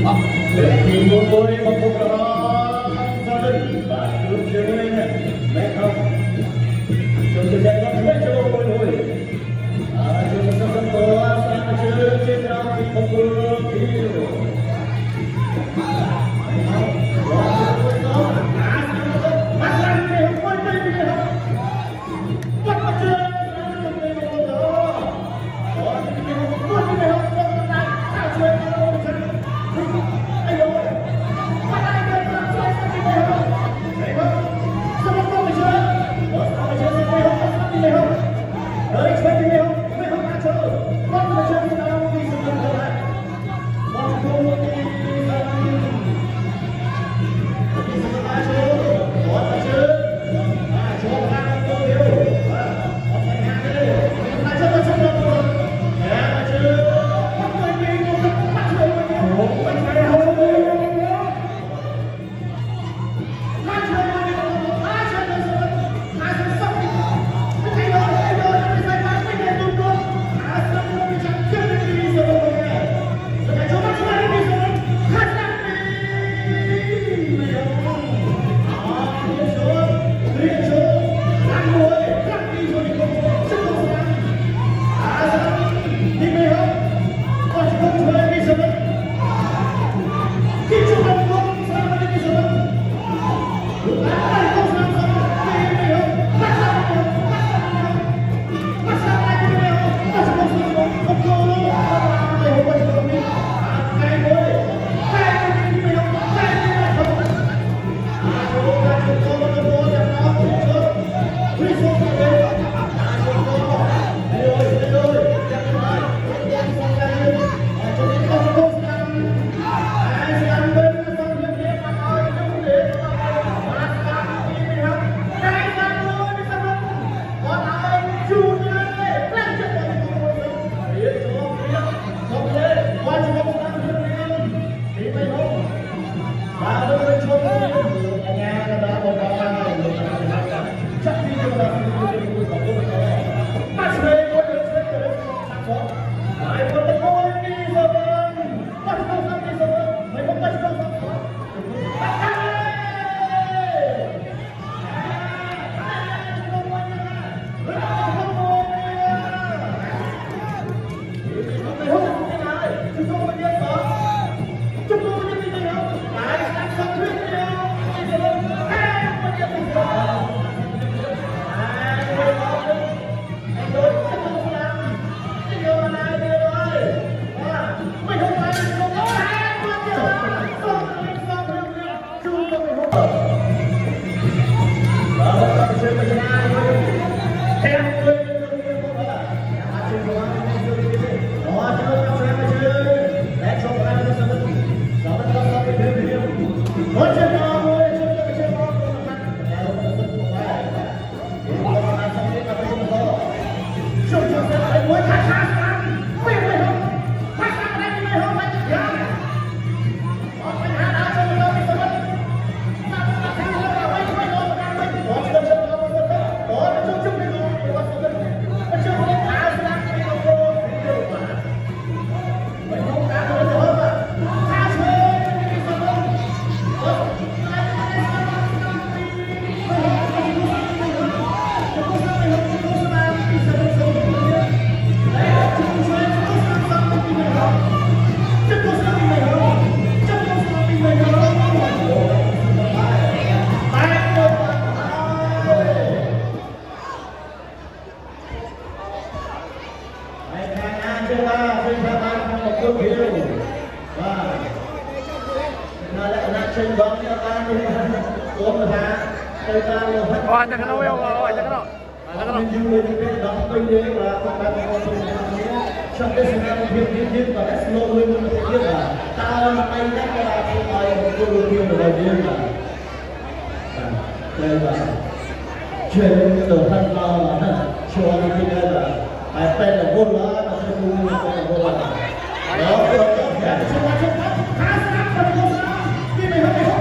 見事にピここから、完れ、バックチェ Onde é trên bóng cho ta nhưng mà bốn là ta ta là hết rồi chắc đâu yêu rồi chắc đâu chắc đâu nhưng mà cái đó tôi nhớ là các bạn có thể trong cái sự kiện viên viên viên và các slow lên một cái biết là ta là anh các cái là không ai một cái đầu tiên là viên là đây là chuyện cái đầu thân lo là cho anh cái đây là ai tên là vô lá là không có người tên là vô lá. Đó rồi các bạn. Chúng ta chúng ta hey, hey.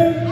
Amen.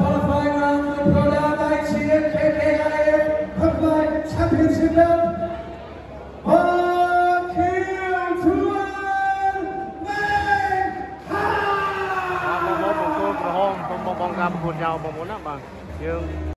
qualifying round for the Pro Dynamite CMKKIF Combined Championship belt. Mong Nam hồn nhau mong muốn làm bằng nhưng